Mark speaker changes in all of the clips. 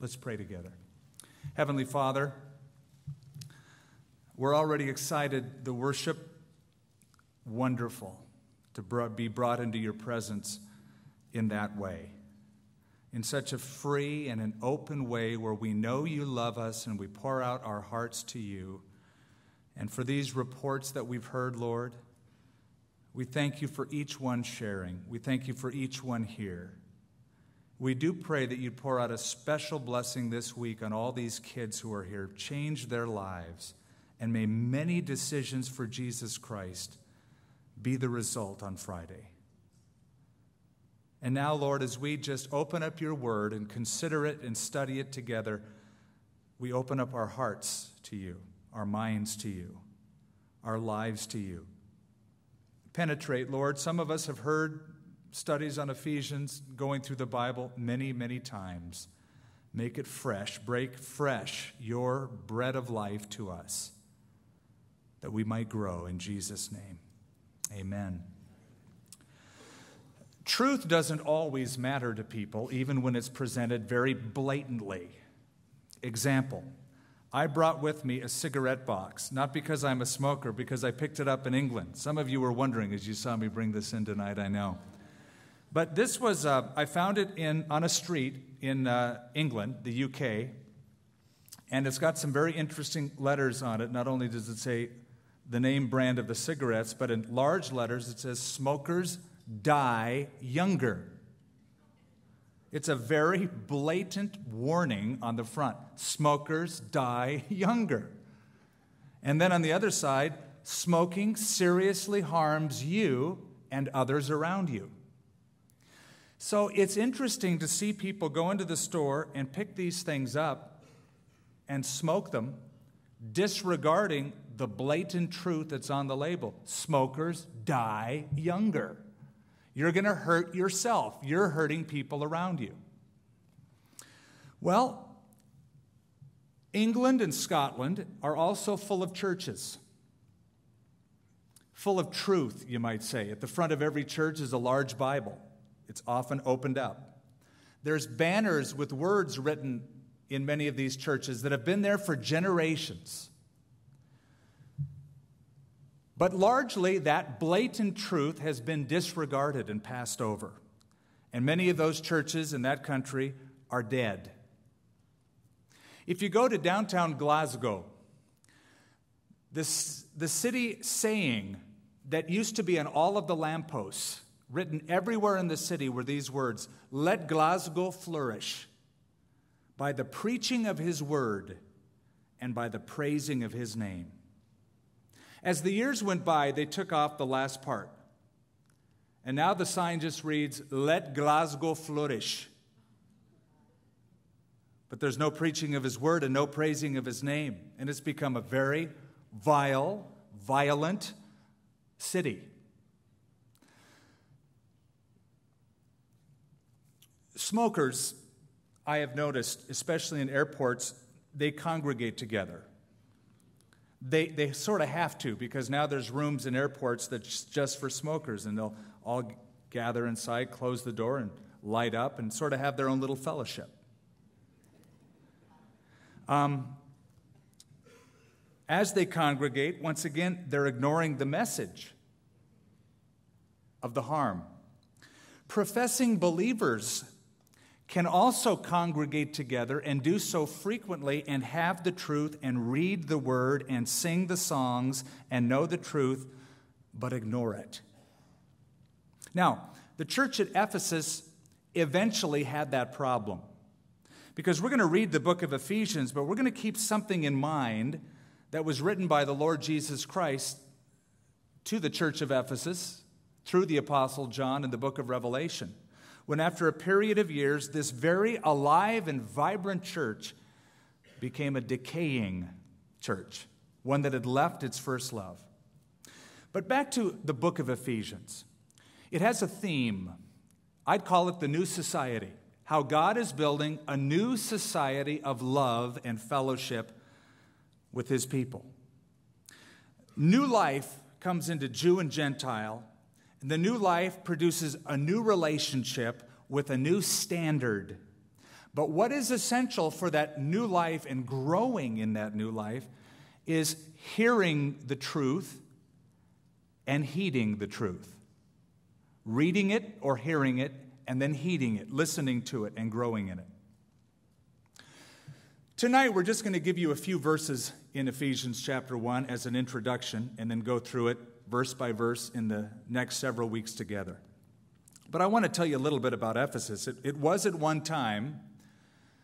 Speaker 1: Let's pray together. Heavenly Father, we're already excited. The worship, wonderful to be brought into your presence in that way. In such a free and an open way where we know you love us and we pour out our hearts to you. And for these reports that we've heard, Lord, we thank you for each one sharing. We thank you for each one here. We do pray that you'd pour out a special blessing this week on all these kids who are here, change their lives, and may many decisions for Jesus Christ be the result on Friday. And now, Lord, as we just open up your word and consider it and study it together, we open up our hearts to you, our minds to you, our lives to you. Penetrate, Lord. Some of us have heard studies on Ephesians, going through the Bible many, many times. Make it fresh. Break fresh your bread of life to us that we might grow in Jesus' name. Amen. Truth doesn't always matter to people, even when it's presented very blatantly. Example I brought with me a cigarette box, not because I'm a smoker, because I picked it up in England. Some of you were wondering as you saw me bring this in tonight, I know. But this was, uh, I found it in, on a street in uh, England, the UK, and it's got some very interesting letters on it. Not only does it say the name brand of the cigarettes, but in large letters it says smokers die younger. It's a very blatant warning on the front smokers die younger. And then on the other side, smoking seriously harms you and others around you. So it's interesting to see people go into the store and pick these things up and smoke them, disregarding the blatant truth that's on the label. Smokers die younger. You're going to hurt yourself, you're hurting people around you. Well, England and Scotland are also full of churches. Full of truth, you might say. At the front of every church is a large Bible. It's often opened up. There's banners with words written in many of these churches that have been there for generations. But largely, that blatant truth has been disregarded and passed over. And many of those churches in that country are dead. If you go to downtown Glasgow, this, the city saying that used to be on all of the lampposts Written everywhere in the city were these words Let Glasgow flourish by the preaching of his word and by the praising of his name. As the years went by, they took off the last part. And now the sign just reads, Let Glasgow flourish. But there's no preaching of his word and no praising of his name. And it's become a very vile, violent city. Smokers, I have noticed, especially in airports, they congregate together. They, they sort of have to because now there's rooms in airports that's just for smokers, and they'll all gather inside, close the door, and light up and sort of have their own little fellowship. Um, as they congregate, once again, they're ignoring the message of the harm. Professing believers can also congregate together and do so frequently and have the truth and read the word and sing the songs and know the truth, but ignore it. Now, the church at Ephesus eventually had that problem. Because we're going to read the book of Ephesians, but we're going to keep something in mind that was written by the Lord Jesus Christ to the church of Ephesus through the Apostle John in the book of Revelation when, after a period of years, this very alive and vibrant church became a decaying church, one that had left its first love. But back to the book of Ephesians. It has a theme. I'd call it the new society. How God is building a new society of love and fellowship with his people. New life comes into Jew and Gentile, the new life produces a new relationship with a new standard. But what is essential for that new life and growing in that new life is hearing the truth and heeding the truth. Reading it or hearing it, and then heeding it, listening to it, and growing in it. Tonight, we're just going to give you a few verses in Ephesians chapter 1 as an introduction, and then go through it verse by verse in the next several weeks together. But I want to tell you a little bit about Ephesus. It, it was at one time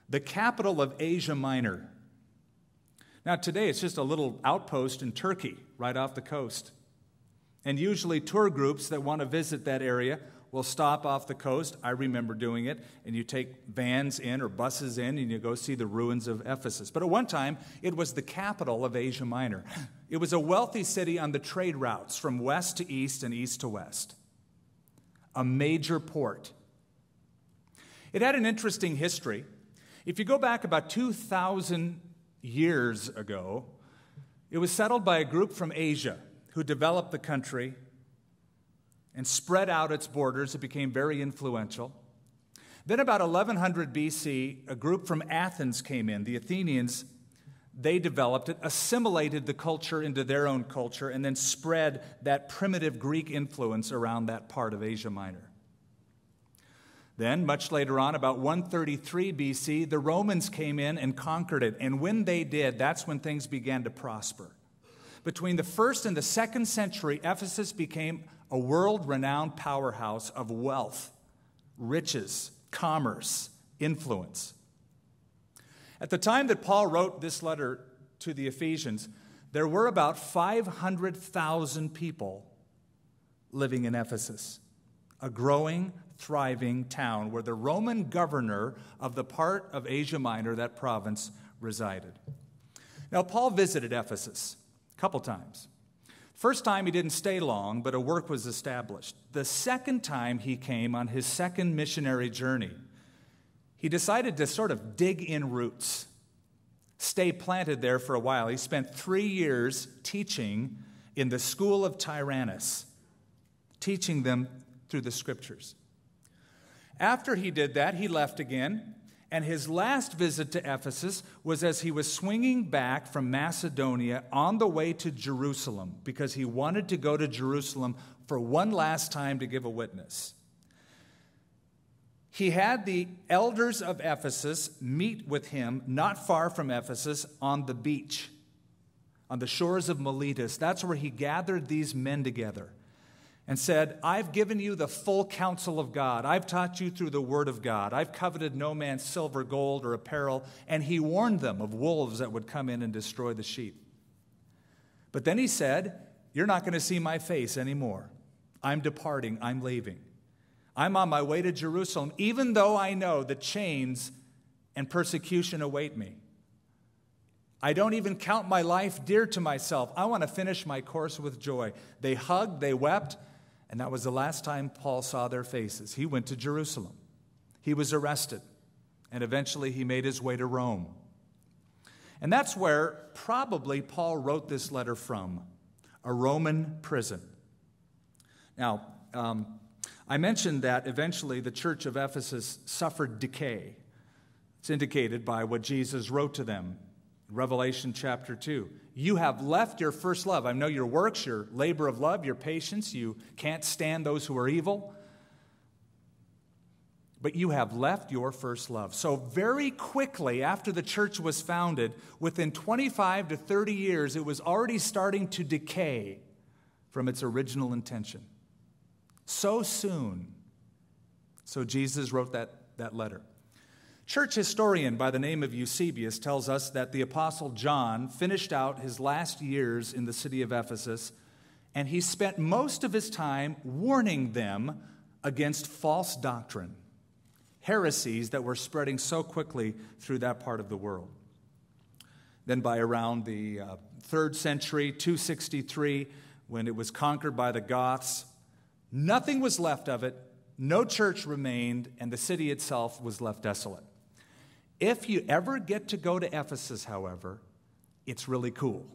Speaker 1: the capital of Asia Minor. Now, today it's just a little outpost in Turkey, right off the coast. And usually, tour groups that want to visit that area will stop off the coast. I remember doing it. And you take vans in or buses in and you go see the ruins of Ephesus. But at one time, it was the capital of Asia Minor. It was a wealthy city on the trade routes from west to east and east to west, a major port. It had an interesting history. If you go back about 2,000 years ago, it was settled by a group from Asia who developed the country and spread out its borders. It became very influential. Then, about 1100 BC, a group from Athens came in. The Athenians, they developed it, assimilated the culture into their own culture, and then spread that primitive Greek influence around that part of Asia Minor. Then, much later on, about 133 BC, the Romans came in and conquered it. And when they did, that's when things began to prosper. Between the first and the second century, Ephesus became a world renowned powerhouse of wealth, riches, commerce, influence. At the time that Paul wrote this letter to the Ephesians, there were about 500,000 people living in Ephesus, a growing, thriving town where the Roman governor of the part of Asia Minor, that province, resided. Now, Paul visited Ephesus a couple times. First time he didn't stay long, but a work was established. The second time he came on his second missionary journey, he decided to sort of dig in roots, stay planted there for a while. He spent three years teaching in the school of Tyrannus, teaching them through the scriptures. After he did that, he left again, and his last visit to Ephesus was as he was swinging back from Macedonia on the way to Jerusalem because he wanted to go to Jerusalem for one last time to give a witness. He had the elders of Ephesus meet with him not far from Ephesus on the beach, on the shores of Miletus. That's where he gathered these men together and said, I've given you the full counsel of God. I've taught you through the word of God. I've coveted no man's silver, gold, or apparel. And he warned them of wolves that would come in and destroy the sheep. But then he said, You're not going to see my face anymore. I'm departing. I'm leaving. I'm on my way to Jerusalem, even though I know the chains and persecution await me. I don't even count my life dear to myself. I want to finish my course with joy. They hugged, they wept, and that was the last time Paul saw their faces. He went to Jerusalem. He was arrested, and eventually he made his way to Rome. And that's where probably Paul wrote this letter from a Roman prison. Now, um, I mentioned that eventually the church of Ephesus suffered decay. It's indicated by what Jesus wrote to them Revelation chapter 2. You have left your first love. I know your works, your labor of love, your patience. You can't stand those who are evil. But you have left your first love. So, very quickly after the church was founded, within 25 to 30 years, it was already starting to decay from its original intention. So soon. So, Jesus wrote that, that letter. Church historian by the name of Eusebius tells us that the Apostle John finished out his last years in the city of Ephesus, and he spent most of his time warning them against false doctrine, heresies that were spreading so quickly through that part of the world. Then, by around the uh, third century, 263, when it was conquered by the Goths, nothing was left of it, no church remained, and the city itself was left desolate. If you ever get to go to Ephesus, however, it's really cool.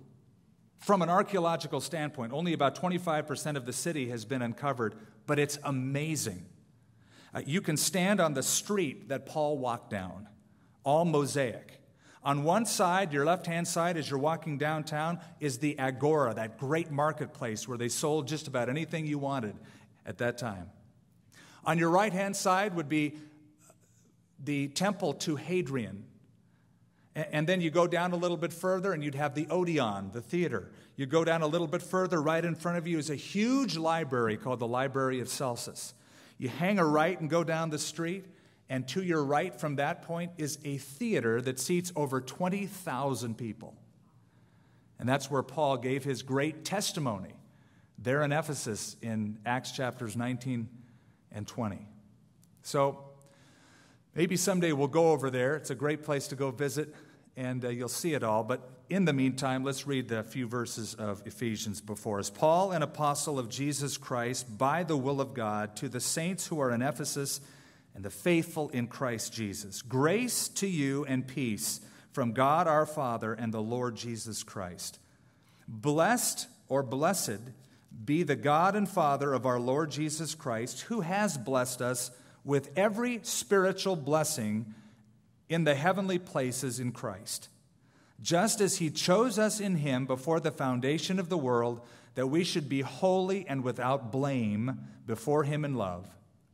Speaker 1: From an archaeological standpoint, only about 25% of the city has been uncovered, but it's amazing. Uh, you can stand on the street that Paul walked down all mosaic. On one side, your left hand side, as you're walking downtown, is the Agora, that great marketplace where they sold just about anything you wanted at that time. On your right hand side would be uh, the temple to Hadrian. And then you go down a little bit further and you'd have the Odeon, the theater. You go down a little bit further, right in front of you is a huge library called the Library of Celsus. You hang a right and go down the street, and to your right from that point is a theater that seats over 20,000 people. And that's where Paul gave his great testimony there in Ephesus in Acts chapters 19 and 20. So maybe someday we'll go over there. It's a great place to go visit, and uh, you'll see it all. But in the meantime, let's read the few verses of Ephesians before us. Paul, an apostle of Jesus Christ, by the will of God, to the saints who are in Ephesus and the faithful in Christ Jesus. Grace to you and peace from God our Father and the Lord Jesus Christ. Blessed or blessed be the God and Father of our Lord Jesus Christ, who has blessed us with every spiritual blessing in the heavenly places in Christ, just as he chose us in him before the foundation of the world, that we should be holy and without blame before him in love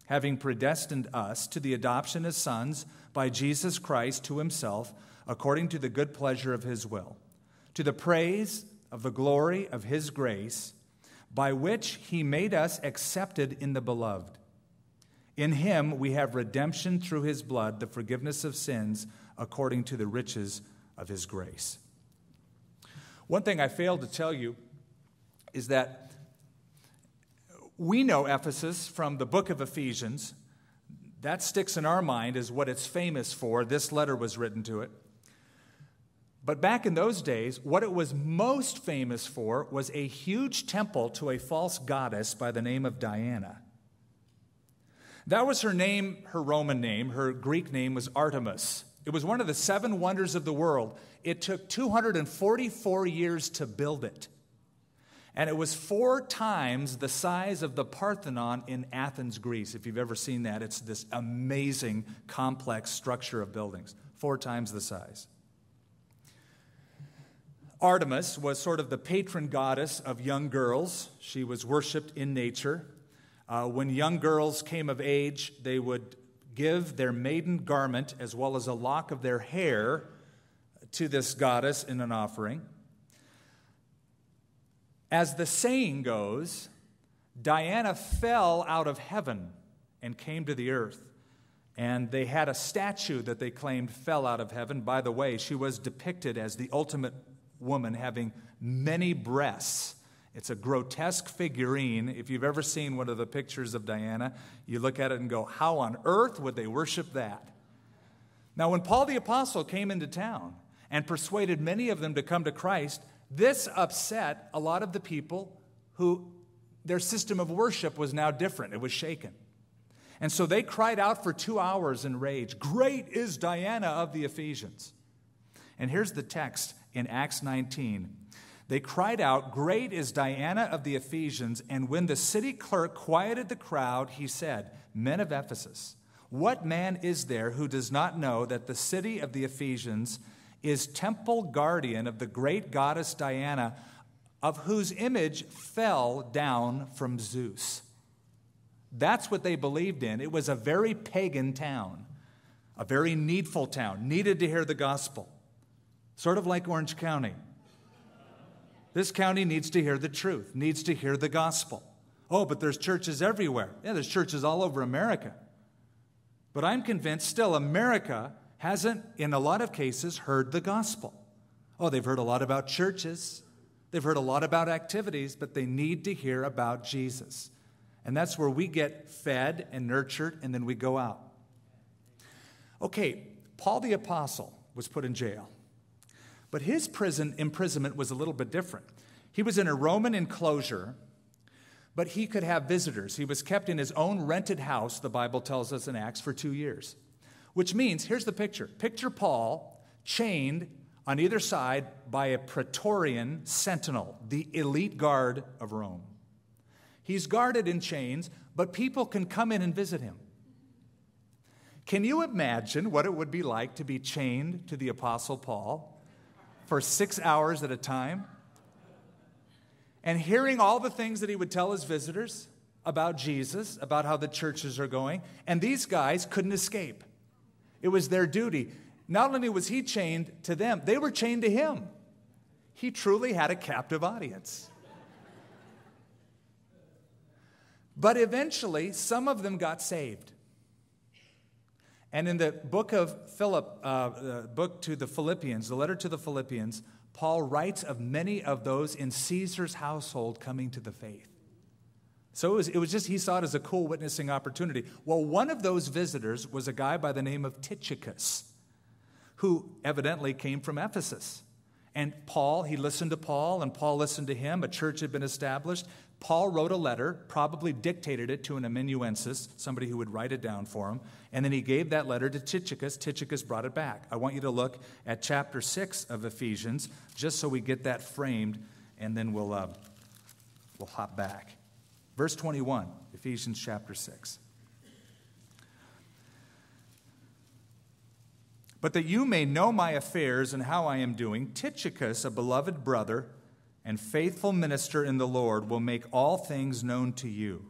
Speaker 1: having predestined us to the adoption as sons by Jesus Christ to himself, according to the good pleasure of his will, to the praise of the glory of his grace, by which he made us accepted in the beloved. In him we have redemption through his blood, the forgiveness of sins, according to the riches of his grace. One thing I failed to tell you is that we know Ephesus from the book of Ephesians. That sticks in our mind as what it's famous for. This letter was written to it. But back in those days, what it was most famous for was a huge temple to a false goddess by the name of Diana. That was her name, her Roman name. Her Greek name was Artemis. It was one of the seven wonders of the world. It took 244 years to build it. And it was four times the size of the Parthenon in Athens, Greece. If you've ever seen that, it's this amazing, complex structure of buildings. Four times the size. Artemis was sort of the patron goddess of young girls. She was worshiped in nature. Uh, when young girls came of age, they would give their maiden garment as well as a lock of their hair to this goddess in an offering. As the saying goes, Diana fell out of heaven and came to the earth. And they had a statue that they claimed fell out of heaven. By the way, she was depicted as the ultimate woman having many breasts. It's a grotesque figurine. If you've ever seen one of the pictures of Diana, you look at it and go, How on earth would they worship that? Now, when Paul the Apostle came into town and persuaded many of them to come to Christ, this upset a lot of the people who their system of worship was now different. It was shaken. And so they cried out for two hours in rage Great is Diana of the Ephesians. And here's the text in Acts 19. They cried out, Great is Diana of the Ephesians. And when the city clerk quieted the crowd, he said, Men of Ephesus, what man is there who does not know that the city of the Ephesians is temple guardian of the great goddess Diana, of whose image fell down from Zeus. That's what they believed in. It was a very pagan town, a very needful town, needed to hear the gospel, sort of like Orange County. This county needs to hear the truth, needs to hear the gospel. Oh, but there's churches everywhere. Yeah, there's churches all over America. But I'm convinced still America hasn't, in a lot of cases, heard the gospel. Oh, they've heard a lot about churches, they've heard a lot about activities, but they need to hear about Jesus. And that's where we get fed and nurtured, and then we go out. Okay, Paul the Apostle was put in jail, but his prison imprisonment was a little bit different. He was in a Roman enclosure, but he could have visitors. He was kept in his own rented house, the Bible tells us in Acts, for two years. Which means, here's the picture picture Paul chained on either side by a Praetorian sentinel, the elite guard of Rome. He's guarded in chains, but people can come in and visit him. Can you imagine what it would be like to be chained to the Apostle Paul for six hours at a time? And hearing all the things that he would tell his visitors about Jesus, about how the churches are going, and these guys couldn't escape. It was their duty. Not only was he chained to them, they were chained to him. He truly had a captive audience. But eventually, some of them got saved. And in the book of Philip, uh, the book to the Philippians, the letter to the Philippians, Paul writes of many of those in Caesar's household coming to the faith. So it was, it was just, he saw it as a cool witnessing opportunity. Well, one of those visitors was a guy by the name of Tychicus, who evidently came from Ephesus. And Paul, he listened to Paul, and Paul listened to him. A church had been established. Paul wrote a letter, probably dictated it to an amanuensis, somebody who would write it down for him, and then he gave that letter to Tychicus. Tychicus brought it back. I want you to look at chapter 6 of Ephesians, just so we get that framed, and then we'll, uh, we'll hop back. Verse 21, Ephesians chapter 6. But that you may know my affairs and how I am doing, Tychicus, a beloved brother, and faithful minister in the Lord will make all things known to you,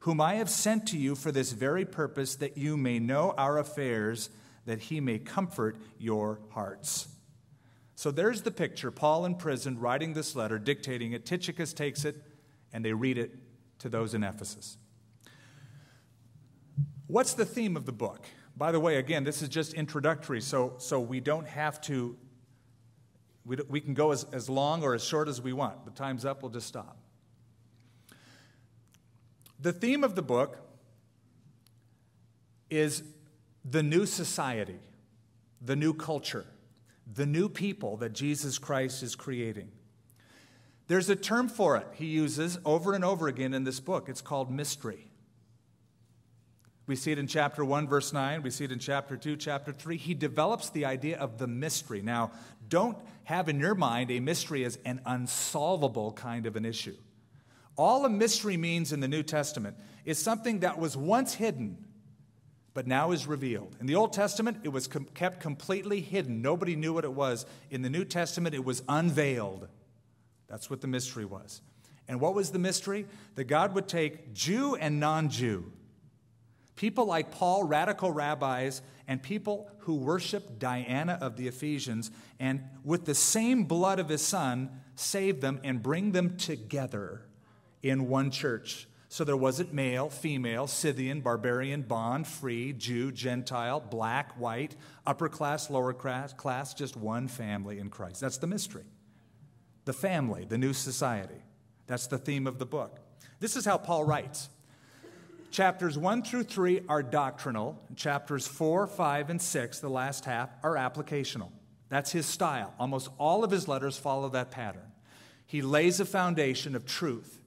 Speaker 1: whom I have sent to you for this very purpose, that you may know our affairs, that he may comfort your hearts. So there's the picture Paul in prison writing this letter, dictating it. Tychicus takes it, and they read it to those in Ephesus. What's the theme of the book? By the way, again, this is just introductory, so, so we don't have to we, we can go as, as long or as short as we want. The time's up, we'll just stop. The theme of the book is the new society, the new culture, the new people that Jesus Christ is creating. There's a term for it he uses over and over again in this book. It's called mystery. We see it in chapter 1, verse 9. We see it in chapter 2, chapter 3. He develops the idea of the mystery. Now, don't have in your mind a mystery as an unsolvable kind of an issue. All a mystery means in the New Testament is something that was once hidden, but now is revealed. In the Old Testament, it was com- kept completely hidden. Nobody knew what it was. In the New Testament, it was unveiled. That's what the mystery was. And what was the mystery? That God would take Jew and non Jew, People like Paul, radical rabbis, and people who worship Diana of the Ephesians, and with the same blood of his son, save them and bring them together in one church. So there wasn't male, female, Scythian, barbarian, bond, free, Jew, Gentile, black, white, upper class, lower class, class, just one family in Christ. That's the mystery. The family, the new society. That's the theme of the book. This is how Paul writes. Chapters 1 through 3 are doctrinal. Chapters 4, 5, and 6, the last half, are applicational. That's his style. Almost all of his letters follow that pattern. He lays a foundation of truth.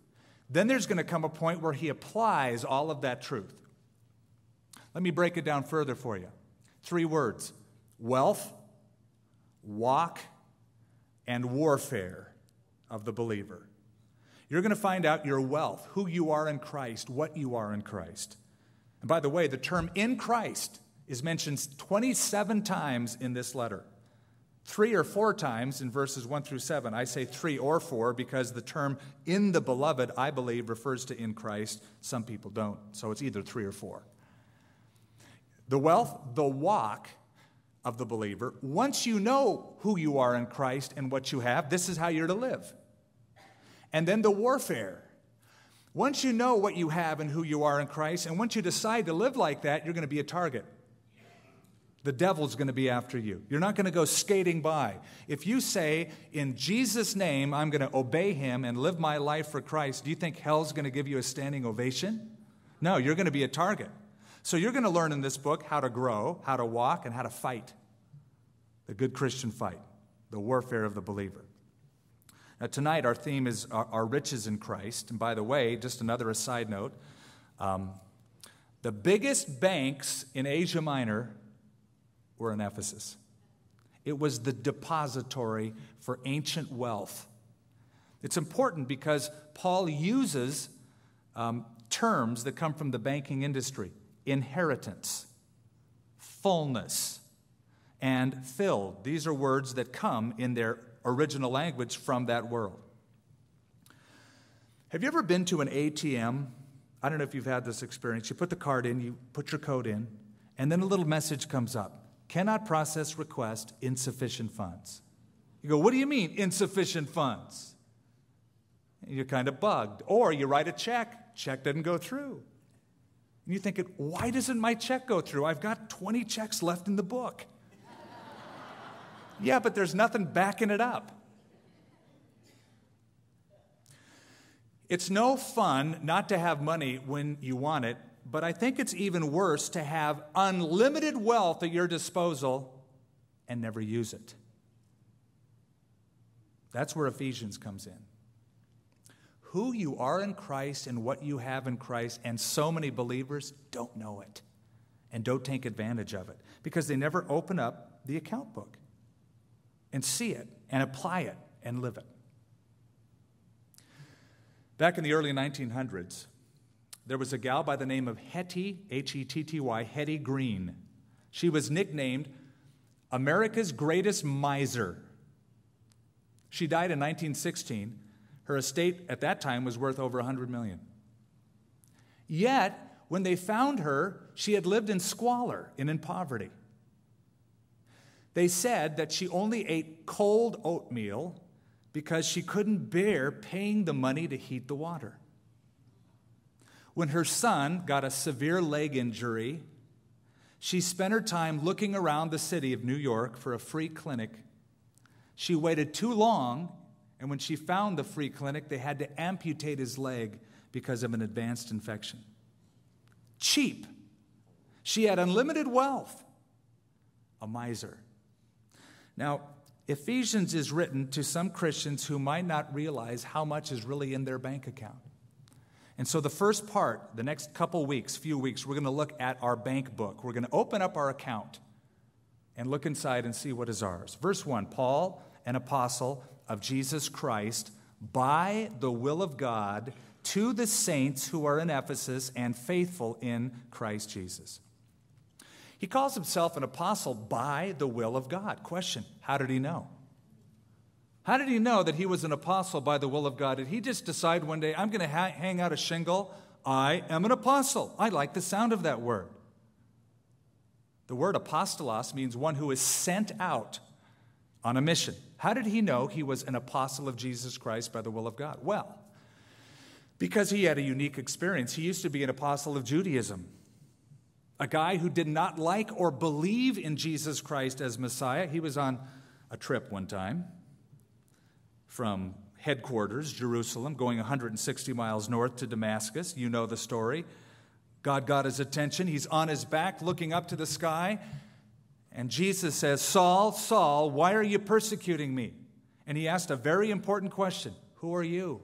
Speaker 1: Then there's going to come a point where he applies all of that truth. Let me break it down further for you. Three words wealth, walk, and warfare of the believer. You're going to find out your wealth, who you are in Christ, what you are in Christ. And by the way, the term in Christ is mentioned 27 times in this letter. Three or four times in verses 1 through 7. I say three or four because the term in the beloved, I believe, refers to in Christ. Some people don't. So it's either three or four. The wealth, the walk of the believer, once you know who you are in Christ and what you have, this is how you're to live and then the warfare. Once you know what you have and who you are in Christ, and once you decide to live like that, you're going to be a target. The devil's going to be after you. You're not going to go skating by. If you say, in Jesus' name, I'm going to obey him and live my life for Christ, do you think hell's going to give you a standing ovation? No, you're going to be a target. So you're going to learn in this book how to grow, how to walk, and how to fight. The good Christian fight, the warfare of the believer. Now, tonight, our theme is our, our, riches in Christ. And by the way, just another aside note um, the biggest banks in Asia Minor were in Ephesus, it was the depository for ancient wealth. It's important because Paul uses um, terms that come from the banking industry inheritance, fullness, and filled. These are words that come in their original language from that world. Have you ever been to an ATM? I don't know if you've had this experience. You put the card in, you put your code in, and then a little message comes up cannot process request insufficient funds. You go, what do you mean, insufficient funds? And you're kind of bugged. Or you write a check, check doesn't go through. And you're thinking, why doesn't my check go through? I've got 20 checks left in the book. Yeah, but there's nothing backing it up. It's no fun not to have money when you want it, but I think it's even worse to have unlimited wealth at your disposal and never use it. That's where Ephesians comes in. Who you are in Christ and what you have in Christ, and so many believers don't know it and don't take advantage of it because they never open up the account book and see it and apply it and live it. Back in the early 1900s, there was a gal by the name of Hetty, H E T T Y, Hetty Green. She was nicknamed America's Greatest Miser. She died in 1916. Her estate at that time was worth over 100 million. Yet, when they found her, she had lived in squalor and in poverty. They said that she only ate cold oatmeal because she couldn't bear paying the money to heat the water. When her son got a severe leg injury, she spent her time looking around the city of New York for a free clinic. She waited too long, and when she found the free clinic, they had to amputate his leg because of an advanced infection. Cheap. She had unlimited wealth. A miser. Now, Ephesians is written to some Christians who might not realize how much is really in their bank account. And so, the first part, the next couple weeks, few weeks, we're going to look at our bank book. We're going to open up our account and look inside and see what is ours. Verse 1 Paul, an apostle of Jesus Christ, by the will of God, to the saints who are in Ephesus and faithful in Christ Jesus. He calls himself an apostle by the will of God. Question How did he know? How did he know that he was an apostle by the will of God? Did he just decide one day, I'm going to ha- hang out a shingle? I am an apostle. I like the sound of that word. The word apostolos means one who is sent out on a mission. How did he know he was an apostle of Jesus Christ by the will of God? Well, because he had a unique experience. He used to be an apostle of Judaism, a guy who did not like or believe in Jesus Christ as Messiah. He was on a trip one time from headquarters, Jerusalem, going 160 miles north to Damascus. You know the story. God got his attention. He's on his back looking up to the sky. And Jesus says, Saul, Saul, why are you persecuting me? And he asked a very important question Who are you?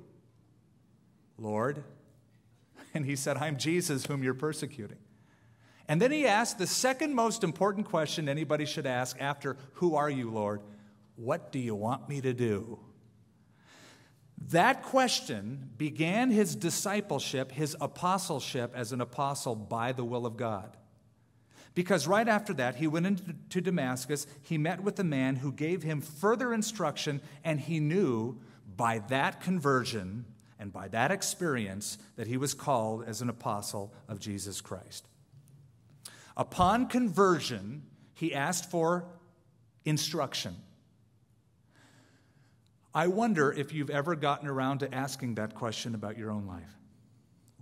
Speaker 1: Lord. And he said, I'm Jesus whom you're persecuting. And then he asked the second most important question anybody should ask after, Who are you, Lord? What do you want me to do? That question began his discipleship, his apostleship as an apostle by the will of God. Because right after that, he went into Damascus, he met with a man who gave him further instruction, and he knew by that conversion and by that experience that he was called as an apostle of Jesus Christ. Upon conversion, he asked for instruction. I wonder if you've ever gotten around to asking that question about your own life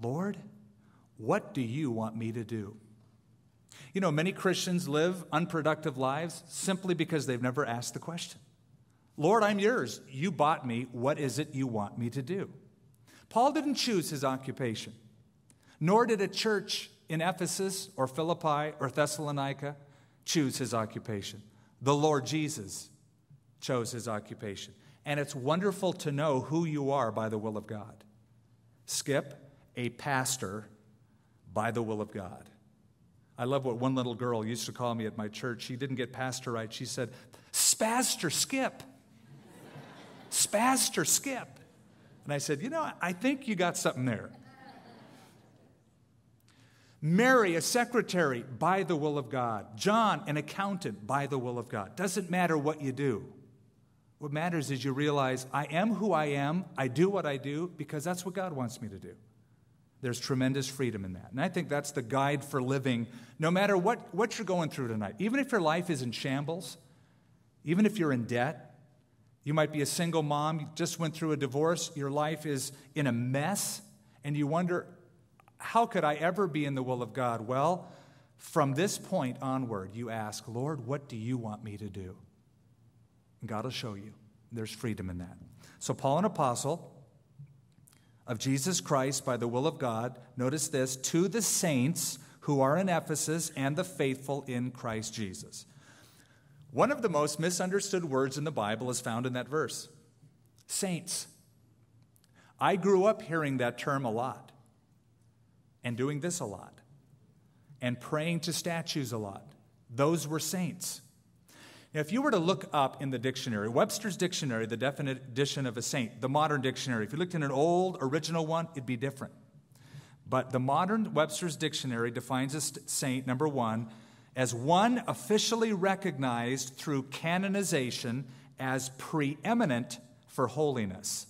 Speaker 1: Lord, what do you want me to do? You know, many Christians live unproductive lives simply because they've never asked the question Lord, I'm yours. You bought me. What is it you want me to do? Paul didn't choose his occupation, nor did a church in Ephesus or Philippi or Thessalonica choose his occupation. The Lord Jesus chose his occupation and it's wonderful to know who you are by the will of God. Skip, a pastor by the will of God. I love what one little girl used to call me at my church. She didn't get pastor right. She said, Spaster Skip. Spaster Skip. And I said, You know, I think you got something there. Mary, a secretary, by the will of God. John, an accountant, by the will of God. Doesn't matter what you do. What matters is you realize I am who I am, I do what I do because that's what God wants me to do. There's tremendous freedom in that. And I think that's the guide for living, no matter what, what you're going through tonight. Even if your life is in shambles, even if you're in debt, you might be a single mom, you just went through a divorce, your life is in a mess, and you wonder, how could I ever be in the will of God? Well, from this point onward, you ask, Lord, what do you want me to do? And God will show you. There's freedom in that. So, Paul, an apostle of Jesus Christ by the will of God, notice this, to the saints who are in Ephesus and the faithful in Christ Jesus. One of the most misunderstood words in the Bible is found in that verse saints. I grew up hearing that term a lot and doing this a lot and praying to statues a lot. Those were saints. Now, if you were to look up in the dictionary, Webster's dictionary, the definition of a saint, the modern dictionary, if you looked in an old original one, it'd be different. But the modern Webster's dictionary defines a saint, number one, as one officially recognized through canonization as preeminent for holiness.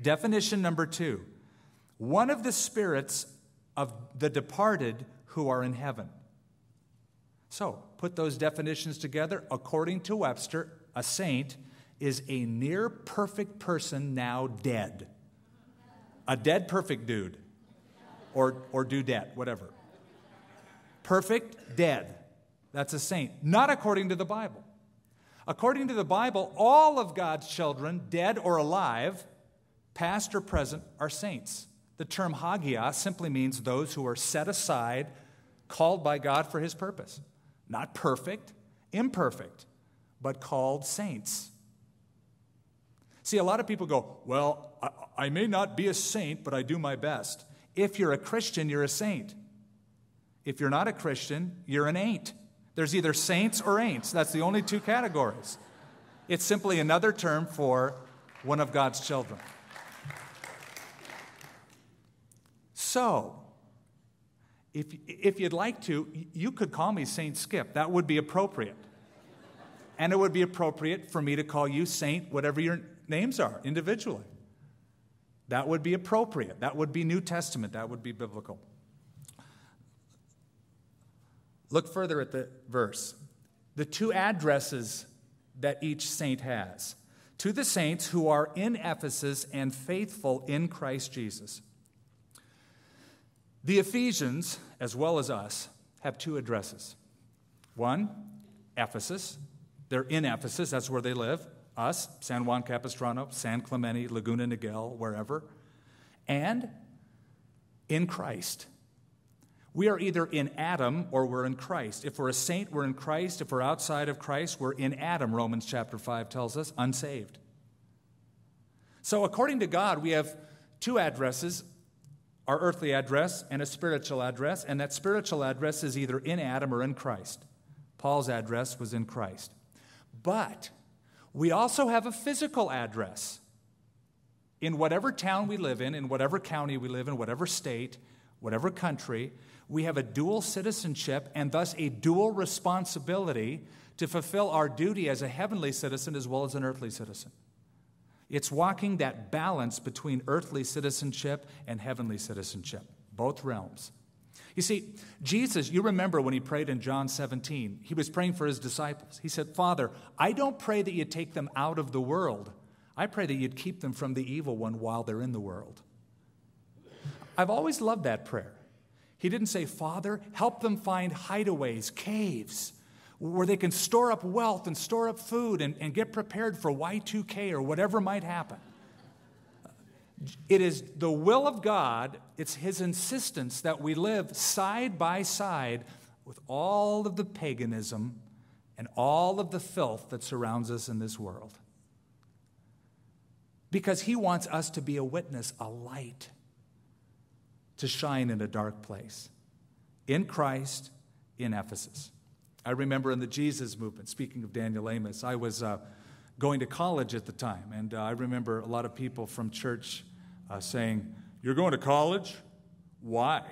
Speaker 1: Definition number two one of the spirits of the departed who are in heaven. So, put those definitions together. According to Webster, a saint is a near perfect person now dead. A dead perfect dude. Or, or dudette, whatever. Perfect, dead. That's a saint. Not according to the Bible. According to the Bible, all of God's children, dead or alive, past or present, are saints. The term hagios simply means those who are set aside, called by God for his purpose. Not perfect, imperfect, but called saints. See, a lot of people go, Well, I, I, may not be a saint, but I do my best. If you're a Christian, you're a saint. If you're not a Christian, you're an ain't. There's either saints or ain'ts. That's the only two categories. It's simply another term for one of God's children. So, if, if you'd like to, you could call me Saint Skip. That would be appropriate. And it would be appropriate for me to call you Saint, whatever your names are, individually. That would be appropriate. That would be New Testament. That would be biblical. Look further at the verse. The two addresses that each saint has to the saints who are in Ephesus and faithful in Christ Jesus. The Ephesians, as well as us, have two addresses. One, Ephesus. They're in Ephesus, that's where they live. Us, San Juan Capistrano, San Clemente, Laguna Niguel, wherever. And in Christ. We are either in Adam or we're in Christ. If we're a saint, we're in Christ. If we're outside of Christ, we're in Adam, Romans chapter 5 tells us, unsaved. So, according to God, we have two addresses our earthly address and a spiritual address, and that spiritual address is either in Adam or in Christ. Paul's address was in Christ. But we also have a physical address. In whatever town we live in, in whatever county we live in, whatever state, whatever country, we have a dual citizenship and thus a dual responsibility to fulfill our duty as a heavenly citizen as well as an earthly citizen. It's walking that balance between earthly citizenship and heavenly citizenship, both realms. You see, Jesus, you remember when he prayed in John 17, he was praying for his disciples. He said, Father, I don't pray that you take them out of the world. I pray that you'd keep them from the evil one while they're in the world. I've always loved that prayer. He didn't say, Father, help them find hideaways, caves, where they can store up wealth and store up food and, and get prepared for Y2K or whatever might happen. It is the will of God, it's His insistence that we live side by side with all of the paganism and all of the filth that surrounds us in this world. Because He wants us to be a witness, a light to shine in a dark place. In Christ, in Ephesus. I remember in the Jesus movement, speaking of Daniel Amos, I was uh, going to college at the time, and uh, I remember a lot of people from church uh, saying, You're going to college? Why?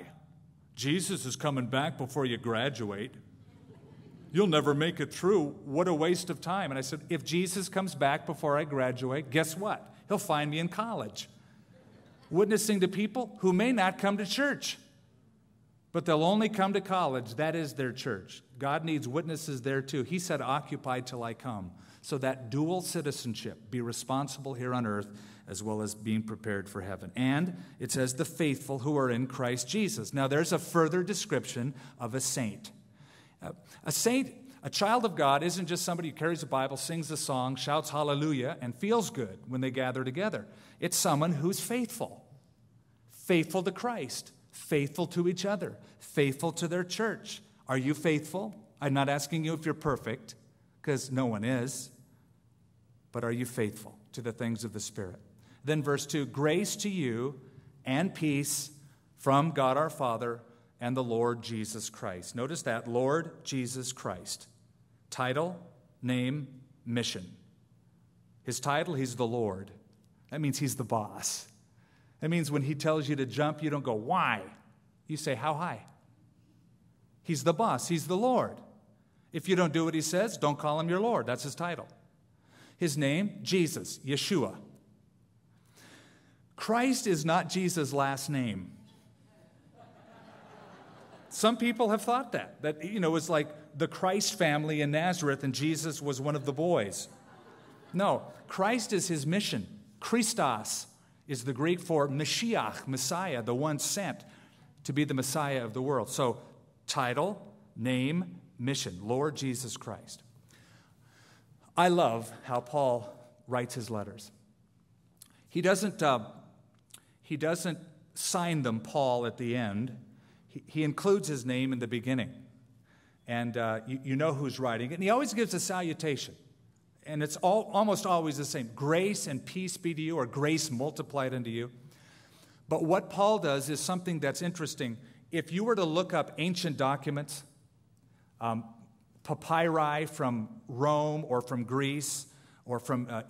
Speaker 1: Jesus is coming back before you graduate. You'll never make it through. What a waste of time. And I said, If Jesus comes back before I graduate, guess what? He'll find me in college, witnessing to people who may not come to church, but they'll only come to college. That is their church. God needs witnesses there too. He said, Occupy till I come. So that dual citizenship, be responsible here on earth as well as being prepared for heaven. And it says, the faithful who are in Christ Jesus. Now, there's a further description of a saint. Uh, a saint, a child of God, isn't just somebody who carries a Bible, sings a song, shouts hallelujah, and feels good when they gather together. It's someone who's faithful, faithful to Christ, faithful to each other, faithful to their church. Are you faithful? I'm not asking you if you're perfect, because no one is, but are you faithful to the things of the Spirit? Then, verse 2 grace to you and peace from God our Father and the Lord Jesus Christ. Notice that Lord Jesus Christ. Title, name, mission. His title, he's the Lord. That means he's the boss. That means when he tells you to jump, you don't go, why? You say, how high? He's the boss, he's the Lord. If you don't do what he says, don't call him your Lord. That's his title. His name, Jesus, Yeshua. Christ is not Jesus' last name. Some people have thought that, that, you know, it was like the Christ family in Nazareth and Jesus was one of the boys. No, Christ is his mission. Christos is the Greek for Mashiach, Messiah, the one sent to be the Messiah of the world. So, title, name, mission, Lord Jesus Christ. I love how Paul writes his letters. He doesn't, uh, he doesn't sign them Paul at the end he, he includes his name in the beginning. And uh, you, you know who's writing it. And he always gives a salutation. And it's all, almost always the same grace and peace be to you, or grace multiplied unto you. But what Paul does is something that's interesting. If you were to look up ancient documents, um, papyri from Rome or from Greece or from uh,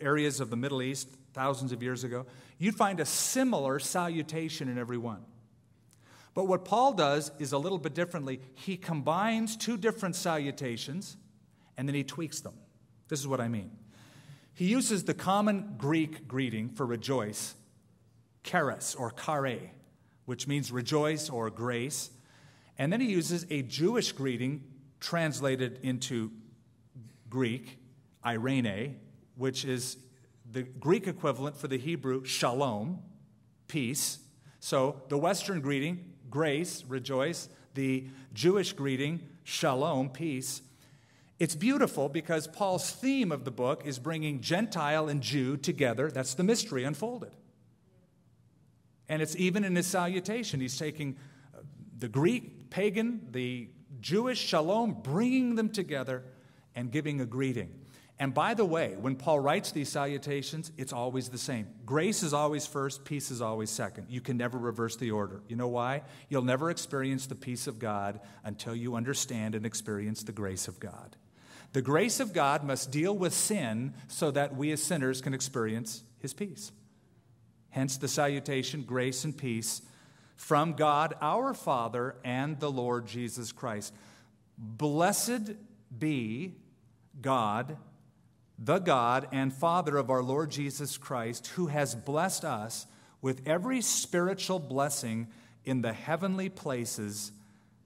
Speaker 1: areas of the Middle East thousands of years ago, you'd find a similar salutation in every one. But what Paul does is a little bit differently. He combines two different salutations and then he tweaks them. This is what I mean. He uses the common Greek greeting for rejoice, charis or chaire, which means rejoice or grace. And then he uses a Jewish greeting translated into Greek, irene, which is the Greek equivalent for the Hebrew shalom, peace. So the Western greeting, grace, rejoice, the Jewish greeting, shalom, peace. It's beautiful because Paul's theme of the book is bringing Gentile and Jew together. That's the mystery unfolded. And it's even in his salutation. He's taking uh, the Greek, pagan, the Jewish shalom, bringing them together and giving a greeting. And by the way, when Paul writes these salutations, it's always the same. Grace is always first, peace is always second. You can never reverse the order. You know why? You'll never experience the peace of God until you understand and experience the grace of God. The grace of God must deal with sin so that we as sinners can experience his peace. Hence the salutation, grace and peace from God our Father and the Lord Jesus Christ. Blessed be God the God and Father of our Lord Jesus Christ, who has blessed us with every spiritual blessing in the heavenly places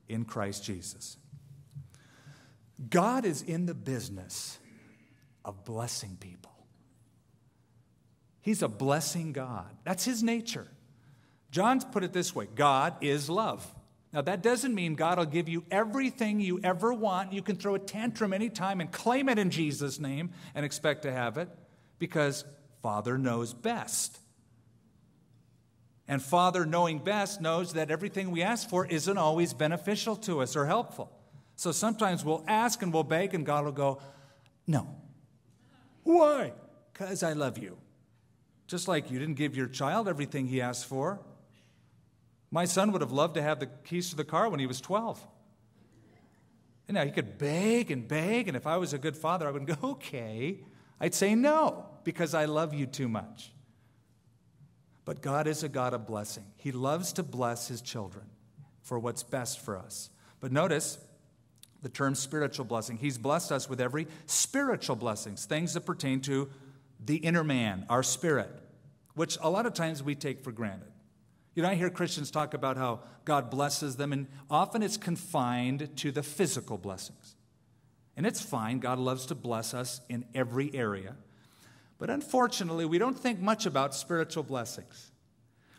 Speaker 1: in Christ Jesus. God is in the business of blessing people. He's a blessing God. That's his nature. John's put it this way God is love. Now, that doesn't mean God will give you everything you ever want. You can throw a tantrum anytime and claim it in Jesus' name and expect to have it because Father knows best. And Father, knowing best, knows that everything we ask for isn't always beneficial to us or helpful. So sometimes we'll ask and we'll beg, and God will go, No. Why? Because I love you. Just like you didn't give your child everything he asked for. My son would have loved to have the keys to the car when he was 12. And now he could beg and beg, and if I was a good father, I would go, okay. I'd say no, because I love you too much. But God is a God of blessing. He loves to bless his children. for what's best for us. But notice the term spiritual blessing. He's blessed us with every spiritual blessings, things that pertain to the inner man, our spirit, which a lot of times we take for granted. You know, I hear Christians talk about how God blesses them, and often it's confined to the physical blessings. And it's fine, God loves to bless us in every area. But unfortunately, we don't think much about spiritual blessings.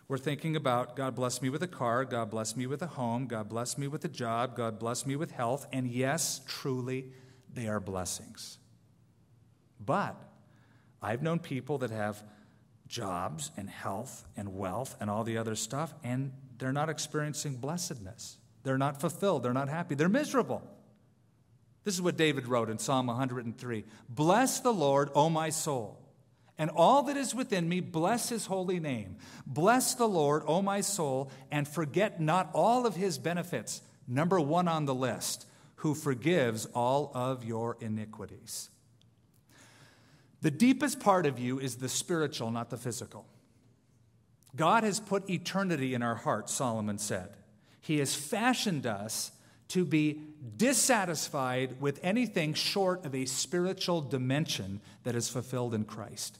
Speaker 1: We're thinking about God bless me with a car, God bless me with a home, God bless me with a job, God bless me with health. And yes, truly, they are blessings. But I've known people that have jobs and health and wealth and all the other stuff, and they're not experiencing blessedness. They're not fulfilled. They're not happy. They're miserable. This is what David wrote in Psalm 103 Bless the Lord, O my soul and all that is within me, bless his holy name. Bless the Lord, O my soul, and forget not all of his benefits. Number one on the list, who forgives all of your iniquities. The deepest part of you is the spiritual, not the physical. God has put eternity in our hearts, Solomon said. He has fashioned us to be dissatisfied with anything short of a spiritual dimension that is fulfilled in Christ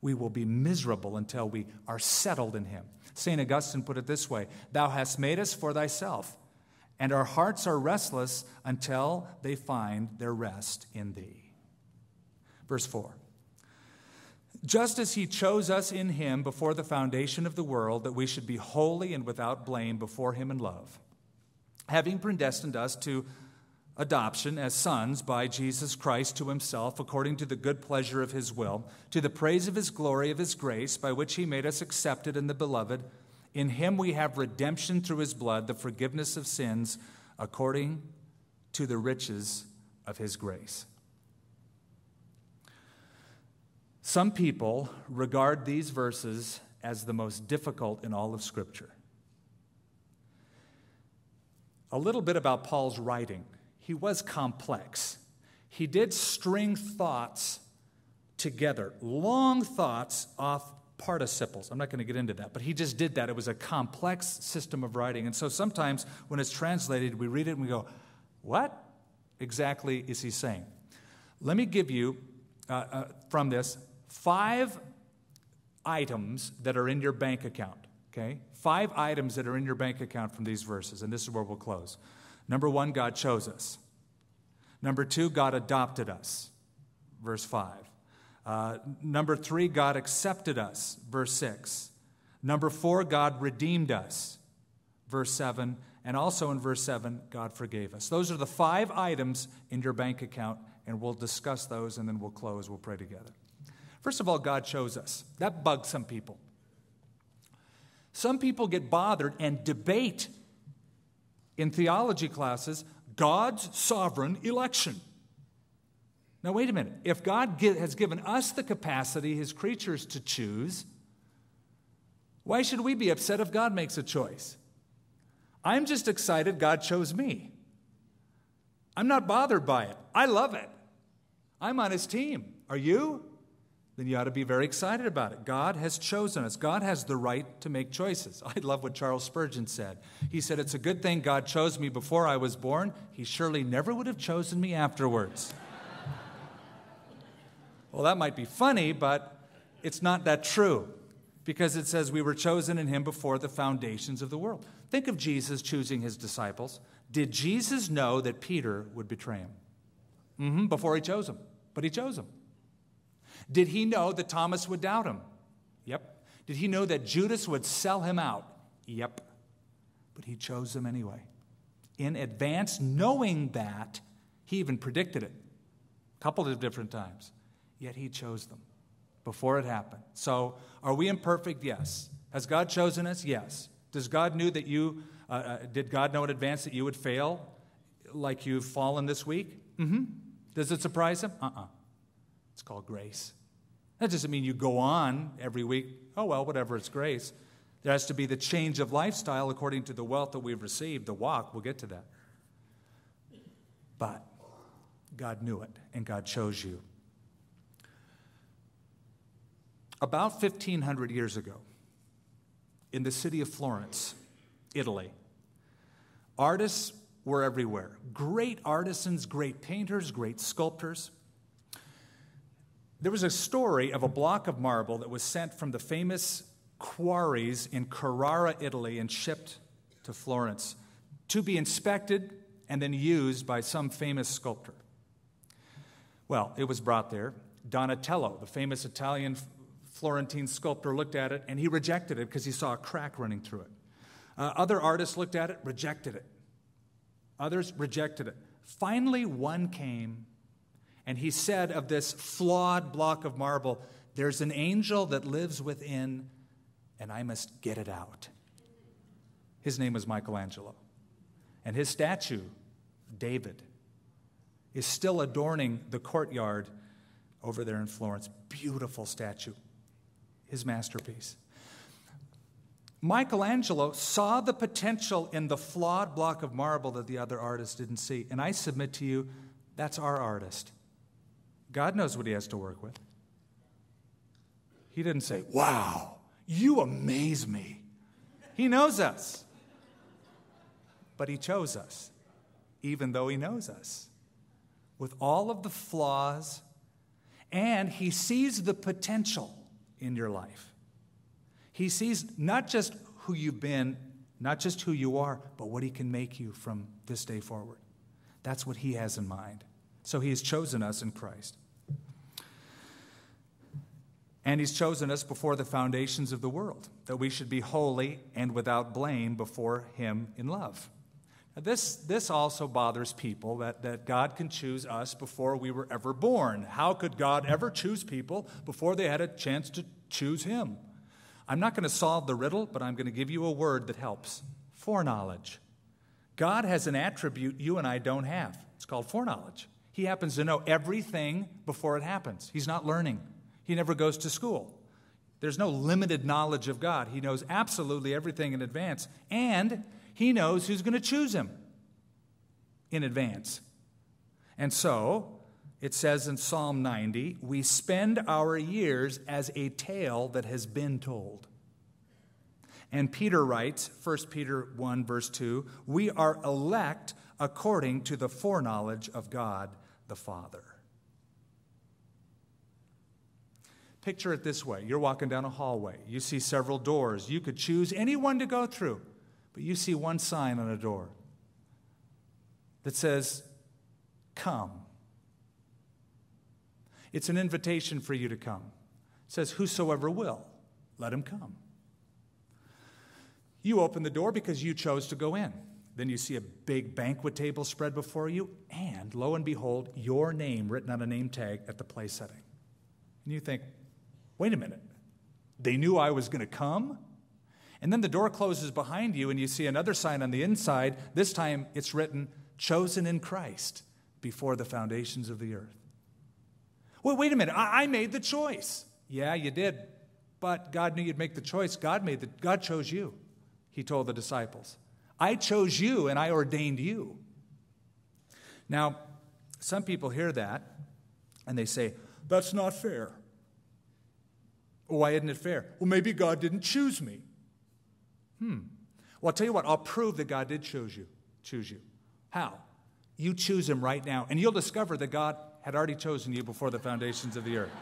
Speaker 1: we will be miserable until we are settled in Him. St. Augustine put it this way Thou hast made us for thyself, and our hearts are restless until they find their rest in Thee. Verse 4 Just as He chose us in Him before the foundation of the world, that we should be holy and without blame before Him in love, having predestined us to adoption as sons by Jesus Christ to himself, according to the good pleasure of his will, to the praise of his glory of his grace, by which he made us accepted in the beloved. In him we have redemption through his blood, the forgiveness of sins, according to the riches of his grace. Some people regard these verses as the most difficult in all of Scripture. A little bit about Paul's writing he was complex. He did string thoughts together, long thoughts off participles. I'm not going to get into that, but he just did that. It was a complex system of writing. And so sometimes when it's translated, we read it and we go, What exactly is he saying? Let me give you uh, uh, from this five items that are in your bank account, okay? Five items that are in your bank account from these verses, and this is where we'll close. Number one, God chose us. Number two, God adopted us. Verse 5. Uh, number three, God accepted us. Verse 6. Number four, God redeemed us. Verse 7. And also in verse 7, God forgave us. Those are the five items in your bank account, and we'll discuss those and then we'll close. We'll pray together. First of all, God chose us. That bugs some people. Some people get bothered and debate in theology classes God's sovereign election. Now, wait a minute. If God has given us the capacity, his creatures, to choose, why should we be upset if God makes a choice? I'm just excited God chose me. I'm not bothered by it. I love it. I'm on his team. Are you? Then you ought to be very excited about it. God has chosen us. God has the right to make choices. I love what Charles Spurgeon said. He said, It's a good thing God chose me before I was born. He surely never would have chosen me afterwards. well, that might be funny, but it's not that true because it says we were chosen in Him before the foundations of the world. Think of Jesus choosing His disciples. Did Jesus know that Peter would betray Him? Mm-hmm, before He chose him, but He chose him. Did he know that Thomas would doubt him? Yep. Did he know that Judas would sell him out? Yep. But he chose them anyway. In advance, knowing that, he even predicted it a couple of different times. Yet he chose them before it happened. So, are we imperfect? Yes. Has God chosen us? Yes. Does God knew that you uh, uh, did God know in advance that you would fail like you've fallen this week? Mm-hmm. Does it surprise him? Uh-uh. It's called grace. That doesn't mean you go on every week, oh, well, whatever, it's grace. There has to be the change of lifestyle according to the wealth that we've received, the walk. We'll get to that. But God knew it, and God chose you. About 1,500 years ago, in the city of Florence, Italy, Artists were everywhere. Great artisans, great painters, great sculptors. There was a story of a block of marble that was sent from the famous quarries in Carrara, Italy, and shipped to Florence to be inspected and then used by some famous sculptor. Well, it was brought there. Donatello, the famous Italian Florentine sculptor, looked at it and he rejected it because he saw a crack running through it. Uh, other artists looked at it, rejected it. Others rejected it. Finally, one came and he said of this flawed block of marble, There's an angel that lives within, and I must get it out. His name was Michelangelo. And his statue, David, is still adorning the courtyard over there in Florence. Beautiful statue, his masterpiece. Michelangelo saw the potential in the flawed block of marble that the other artists didn't see. And I submit to you, that's our artist. God knows what he has to work with. He didn't say, Wow, you amaze me. He knows us. But he chose us, even though he knows us with all of the flaws, and he sees the potential in your life. He sees not just who you've been, not just who you are, but what he can make you from this day forward. That's what he has in mind. So he has chosen us in Christ. And he's chosen us before the foundations of the world, that we should be holy and without blame before him in love. This, this also bothers people that, that God can choose us before we were ever born. How could God ever choose people before they had a chance to choose Him? I'm not going to solve the riddle, but I'm going to give you a word that helps foreknowledge. God has an attribute you and I don't have. It's called foreknowledge. He happens to know everything before it happens. He's not learning, he never goes to school. There's no limited knowledge of God. He knows absolutely everything in advance. And he knows who's going to choose him in advance. And so, it says in Psalm 90, we spend our years as a tale that has been told. And Peter writes, 1 Peter 1, verse 2, we are elect according to the foreknowledge of God the Father. Picture it this way you're walking down a hallway, you see several doors. You could choose any one to go through. But you see one sign on a door that says, Come. It's an invitation for you to come. It says, Whosoever will, let him come. You open the door because you chose to go in. Then you see a big banquet table spread before you, and lo and behold, your name written on a name tag at the place setting. And you think, wait a minute, they knew I was going to come? And then the door closes behind you, and you see another sign on the inside. This time it's written, Chosen in Christ before the foundations of the earth. Well, wait a minute. I, I made the choice. Yeah, you did. But God knew you'd make the choice. God, made the, God chose you, he told the disciples. I chose you, and I ordained you. Now, some people hear that, and they say, That's not fair. Why isn't it fair? Well, maybe God didn't choose me. Hmm. Well, I'll tell you what, I'll prove that God did choose you. Choose you. How? You choose him right now, and you'll discover that God had already chosen you before the foundations of the earth.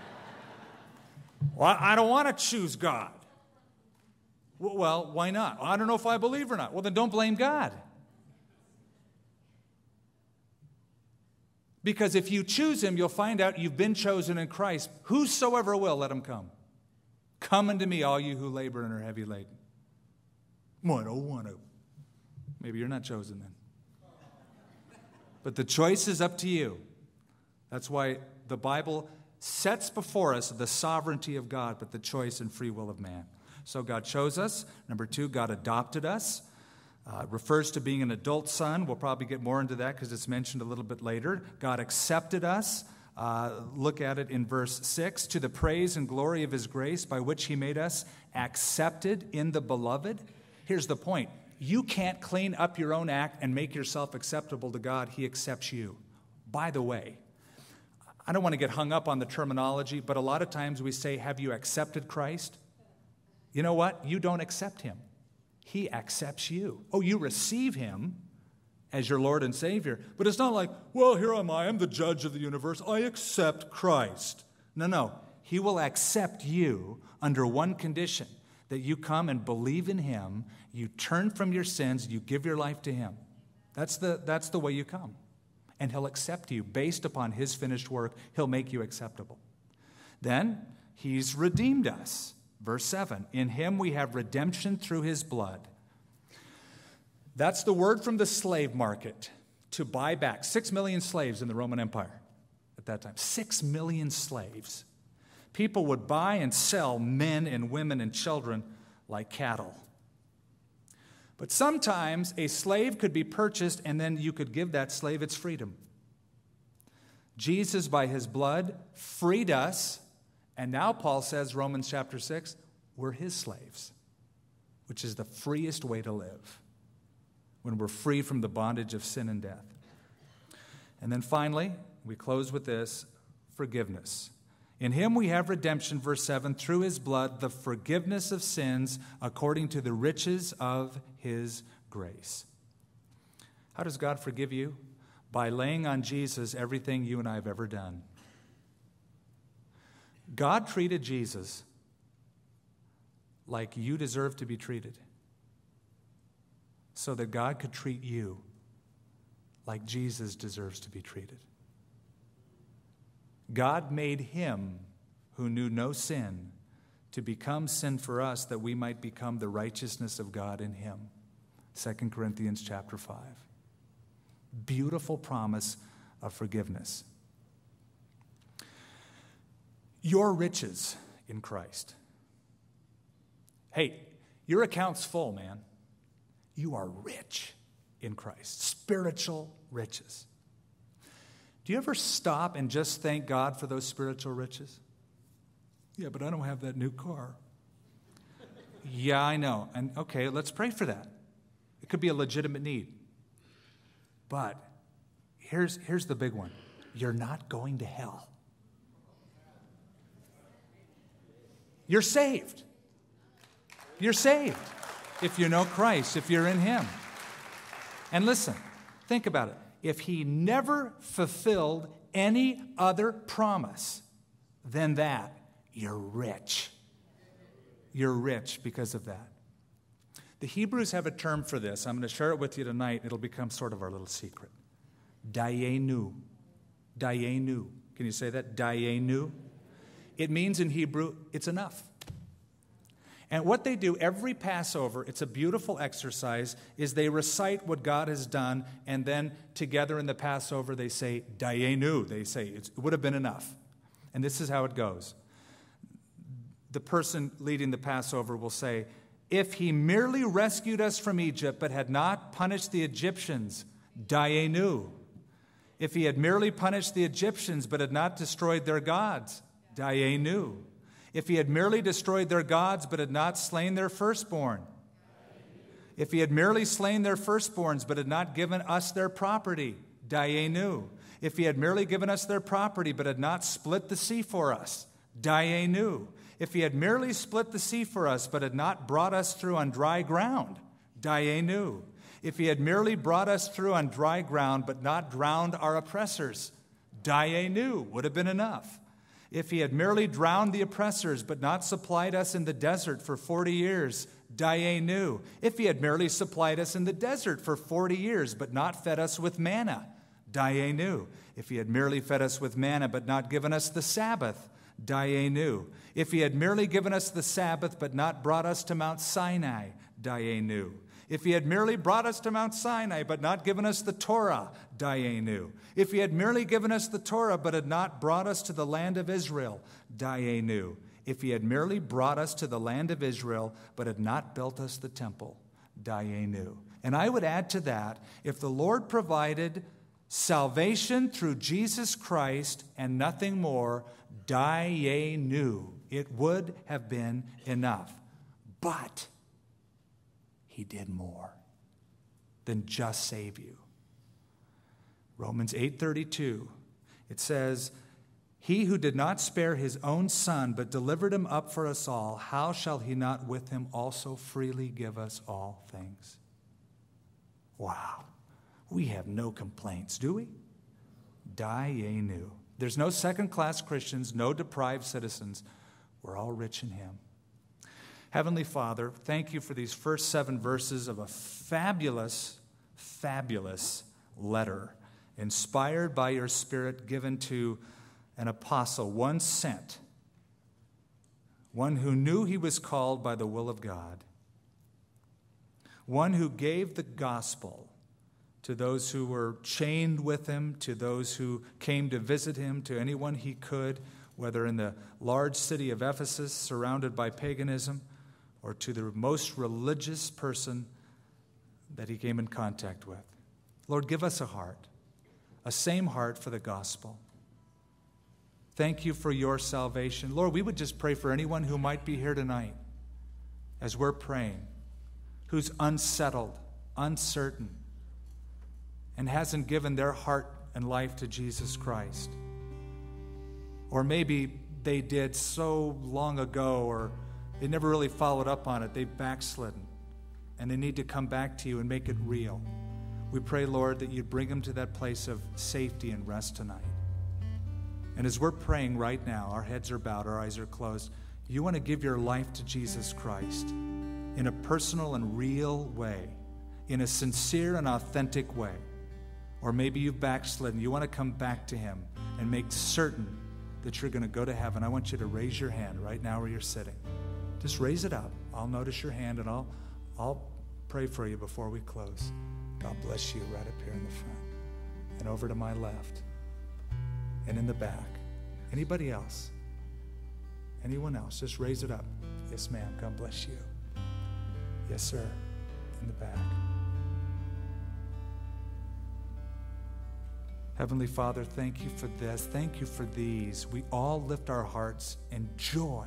Speaker 1: well, I don't want to choose God. Well, why not? I don't know if I believe or not. Well, then don't blame God. Because if you choose him, you'll find out you've been chosen in Christ. Whosoever will, let him come. Come unto me, all you who labor and are heavy laden. I don't want to. Maybe you're not chosen then. But the choice is up to you. That's why the Bible sets before us the sovereignty of God, but the choice and free will of man. So God chose us. Number two, God adopted us. Uh, refers to being an adult son. We'll probably get more into that because it's mentioned a little bit later. God accepted us. Uh, look at it in verse 6 to the praise and glory of his grace by which he made us accepted in the beloved. Here's the point you can't clean up your own act and make yourself acceptable to God. He accepts you. By the way, I don't want to get hung up on the terminology, but a lot of times we say, Have you accepted Christ? You know what? You don't accept him. He accepts you. Oh, you receive him, as your Lord and Savior. But it's not like, well, here I am I, I'm the judge of the universe, I accept Christ. No, no. He will accept you under one condition that you come and believe in Him, you turn from your sins, you give your life to Him. That's the, that's the way you come. And He'll accept you based upon His finished work, He'll make you acceptable. Then He's redeemed us. Verse 7 In Him we have redemption through His blood. That's the word from the slave market to buy back. Six million slaves in the Roman Empire at that time. Six million slaves. People would buy and sell men and women and children like cattle. But sometimes a slave could be purchased and then you could give that slave its freedom. Jesus, by his blood, freed us. And now Paul says, Romans chapter 6, we're his slaves, which is the freest way to live when we're free from the bondage of sin and death. And then finally, we close with this forgiveness. In him we have redemption, verse 7, through his blood, the forgiveness of sins according to the riches of his grace. How does God forgive you? By laying on Jesus everything you and I have ever done. God treated Jesus like you deserve to be treated, so that God could treat you like Jesus deserves to be treated. God made him who knew no sin to become sin for us that we might become the righteousness of God in him. 2 Corinthians chapter 5. Beautiful promise of forgiveness. Your riches in Christ. Hey, your account's full, man. You are rich in Christ, spiritual riches. Do you ever stop and just thank God for those spiritual riches? Yeah, but I don't have that new car. yeah, I know. And okay, let's pray for that. It could be a legitimate need. But here's, here's the big one you're not going to hell. You're saved. You're saved if you know Christ, if you're in Him. And listen, think about it. If He never fulfilled any other promise than that, you're rich. You're rich because of that. The Hebrews have a term for this. I'm going to share it with you tonight. It'll become sort of our little secret. Dayenu. Dayenu. Can you say that? Dayenu. It means in Hebrew, it's enough. And what they do every Passover, it's a beautiful exercise, is they recite what God has done, and then together in the Passover they say, Dayenu. They say, it would have been enough. And this is how it goes. The person leading the Passover will say, if he merely rescued us from Egypt but had not punished the Egyptians, Dayenu. If he had merely punished the Egyptians but had not destroyed their gods, Dayenu. If he had merely destroyed their gods but had not slain their firstborn, if he had merely slain their firstborns but had not given us their property, Dayenu. If he had merely given us their property but had not split the sea for us, Dayenu if he had merely split the sea for us, but had not brought us through on dry ground, Dayenu. If he had merely brought us through on dry ground, but not drowned our oppressors, Dayenu would have been enough. If he had merely drowned the oppressors, but not supplied us in the desert for 40 years, Dayenu. If he had merely supplied us in the desert for 40 years, but not fed us with manna, Dayenu. If he had merely fed us with manna, but not given us the Sabbath, Dayenu. If he had merely given us the Sabbath but not brought us to Mount Sinai, Dayenu. If he had merely brought us to Mount Sinai but not given us the Torah, Dayenu. If he had merely given us the Torah but had not brought us to the land of Israel, Dayenu. If he had merely brought us to the land of Israel but had not built us the temple, Dayenu. And I would add to that, if the Lord provided salvation through Jesus Christ and nothing more, Dayenu. It would have been enough. But he did more than just save you. Romans 8:32 it says he who did not spare his own son but delivered him up for us all how shall he not with him also freely give us all things wow we have no complaints, do we? Dayenu. There's no second class Christians, no deprived citizens. We're all rich in Him. Heavenly Father, thank you for these first seven verses of a fabulous, fabulous letter, inspired by your Spirit, given to an apostle, one sent, one who knew he was called by the will of God, one who gave the gospel to those who were chained with him, to those who came to visit him, to anyone he could, whether in the large city of Ephesus surrounded by paganism, or to the most religious person that he came in contact with. Lord, give us a heart, a same heart for the gospel. Thank you for your salvation. Lord, we would just pray for anyone who might be here tonight as we're praying, who's unsettled, uncertain and hasn't given their heart and life to Jesus Christ. Or maybe they did so long ago, or they never really followed up on it. They've backslidden, and they need to come back to you and make it real. We pray, Lord, that you'd bring them to that place of safety and rest tonight. And as we're praying right now, our heads are bowed, our eyes are closed. You want to give your life to Jesus Christ in a personal and real way, in a sincere and authentic way. Or maybe you've backslidden. You want to come back to Him and make certain that you're going to go to heaven. I want you to raise your hand right now where you're sitting. Just raise it up. I'll notice your hand and I'll, I'll pray for you before we close. God bless you right up here in the front and over to my left and in the back. Anybody else? Anyone else? Just raise it up. Yes, ma'am. God bless you. Yes, sir. In the back. Heavenly Father, thank you for this. Thank you for these. We all lift our hearts in joy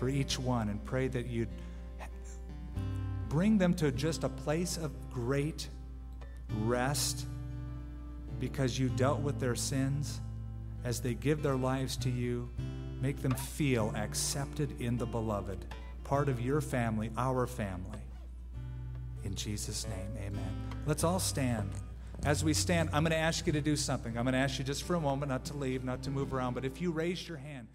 Speaker 1: for each one and pray that you'd bring them to just a place of great rest because you dealt with their sins as they give their lives to you. Make them feel accepted in the beloved, part of your family, our family. In Jesus' name, amen. Let's all stand. As we stand, I'm going to ask you to do something. I'm going to ask you just for a moment not to leave, not to move around, but if you raise your hand,